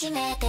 閉めて